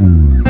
Mm.